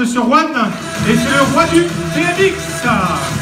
Monsieur Juan, et c'est le roi du BMX.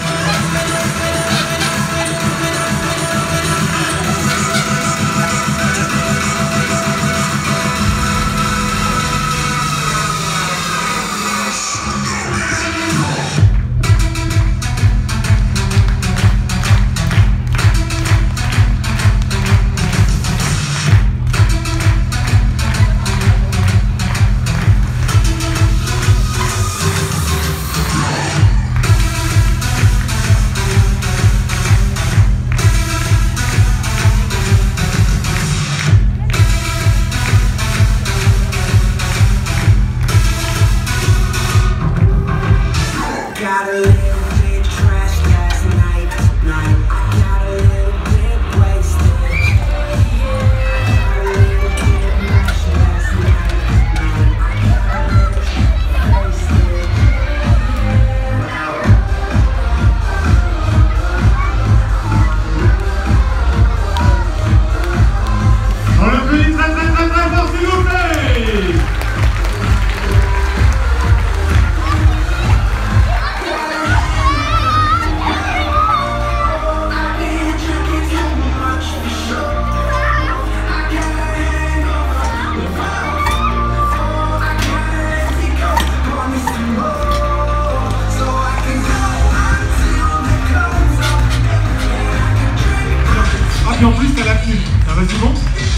Puis en plus t'as la tenue. Ça va bon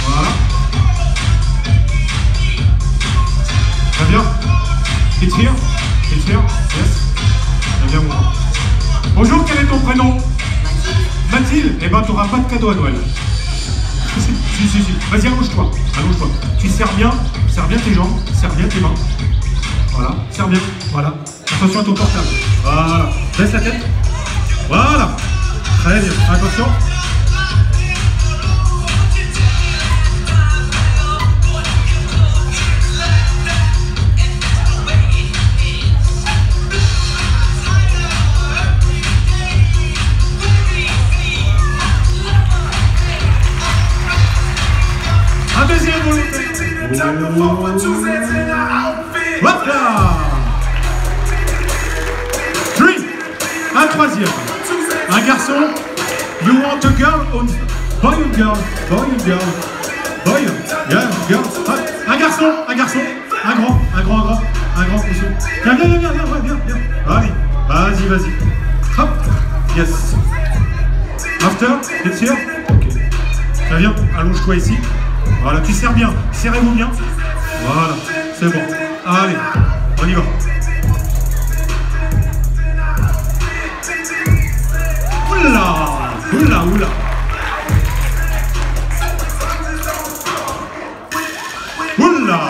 Voilà. Très bien. Étire. Étire. Yes. Très bien bon. Bonjour, quel est ton prénom Mathilde Eh ben t'auras pas de cadeau à Noël. si, si, si. Vas-y, allonge-toi. Allonge-toi. Tu serres bien, serre bien tes jambes, serre bien tes mains. Voilà, serre bien. Voilà. Attention à ton portable. Voilà. Baisse la tête. Voilà. Très bien. Attention. Hop là Three Un troisième. Un garçon. You want a girl or boy girl? Boy girl? Boy, girl, girl. Hop. Un garçon, un garçon. Un grand, un grand, un grand. Un grand, monsieur. Viens, viens, viens, viens, viens, viens, viens. Allez, vas-y, vas-y. Hop. Yes. After, t'es sûr Ok. Très bien, allonge-toi ici. Voilà, tu serres bien. Serrez-vous bien. Voilà, c'est bon. Allez, on y va. Oula Oula, oula Oula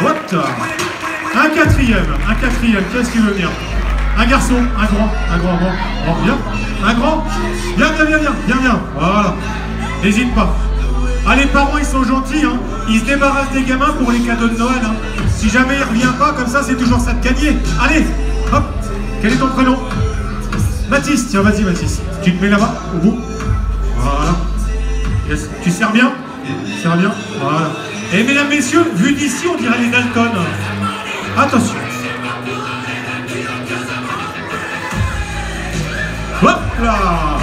What Un quatrième, un quatrième, qu'est-ce qui veut venir Un garçon, un grand, un grand, un grand. Oh, viens, un grand. Viens, viens, viens, viens, viens, viens. Voilà. N'hésite pas. Ah, les parents, ils sont gentils, hein. Ils se débarrassent des gamins pour les cadeaux de Noël, hein. Si jamais il revient pas, comme ça, c'est toujours ça de gagner. Allez, hop. Quel est ton prénom? Mathis, tiens, vas-y, Mathis. Tu te mets là-bas, au bout. Voilà. Tu sers bien? Serre bien Voilà. Et mesdames, messieurs, vu d'ici, on dirait les Dalton. Attention. Hop là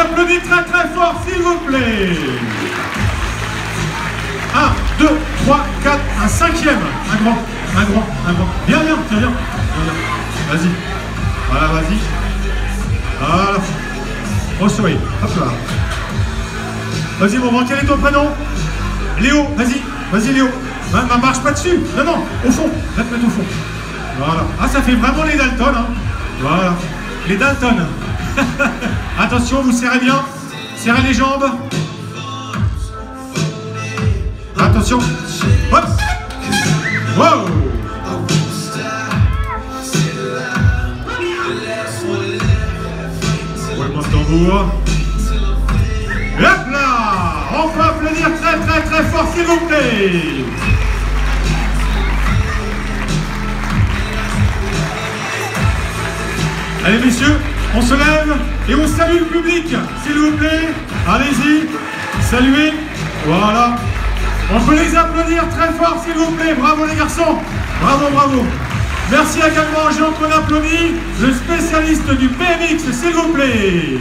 applaudit très très fort, s'il vous plaît 1, 2, 3, 4, un cinquième Un grand, un grand, un grand. Viens, viens, viens, viens. Vas-y. Voilà, vas-y. Voilà. Au sourire. Hop là. Vas-y, mon grand, quel est ton prénom? Léo, vas-y. Vas-y, Léo. Ma- marche pas dessus. Non, non, au fond. Va te mettre au fond. Voilà. Ah, ça fait vraiment les Dalton, hein. Voilà. Les Dalton. Attention, vous serrez bien. Serrez les jambes. Attention. Hop. Wow. Roulement de tambour. Hop là On peut applaudir très très très fort s'il vous plaît Allez messieurs, on se lève et on salue le public, s'il vous plaît. Allez-y, saluez. Voilà. On peut les applaudir très fort, s'il vous plaît. Bravo les garçons. Bravo, bravo. Merci également aux gens qu'on applaudit, le spécialiste du BMX, s'il vous plaît.